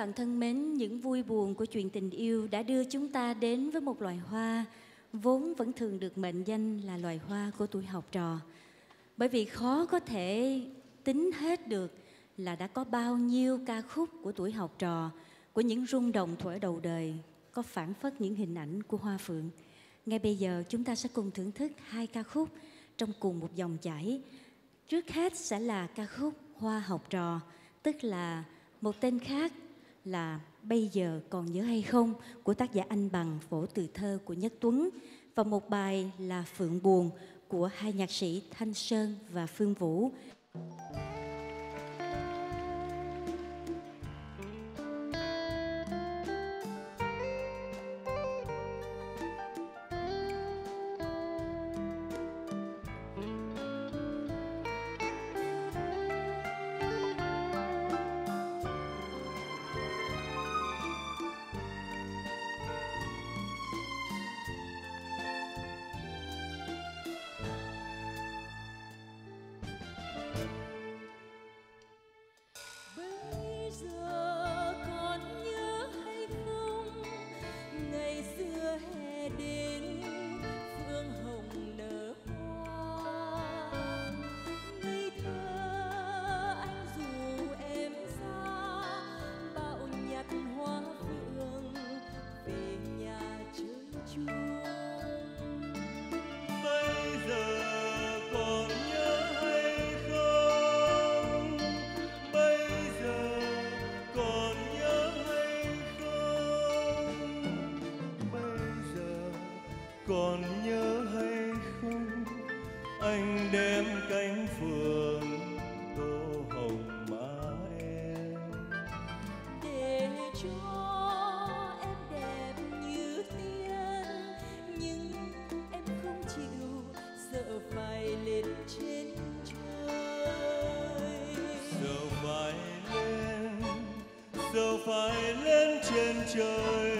bạn thân mến, những vui buồn của chuyện tình yêu đã đưa chúng ta đến với một loài hoa vốn vẫn thường được mệnh danh là loài hoa của tuổi học trò. Bởi vì khó có thể tính hết được là đã có bao nhiêu ca khúc của tuổi học trò, của những rung động thuở đầu đời, có phản phất những hình ảnh của hoa phượng. Ngay bây giờ chúng ta sẽ cùng thưởng thức hai ca khúc trong cùng một dòng chảy. Trước hết sẽ là ca khúc Hoa học trò, tức là một tên khác là Bây giờ còn nhớ hay không của tác giả Anh Bằng, phổ từ thơ của Nhất Tuấn và một bài là Phượng Buồn của hai nhạc sĩ Thanh Sơn và Phương Vũ. trời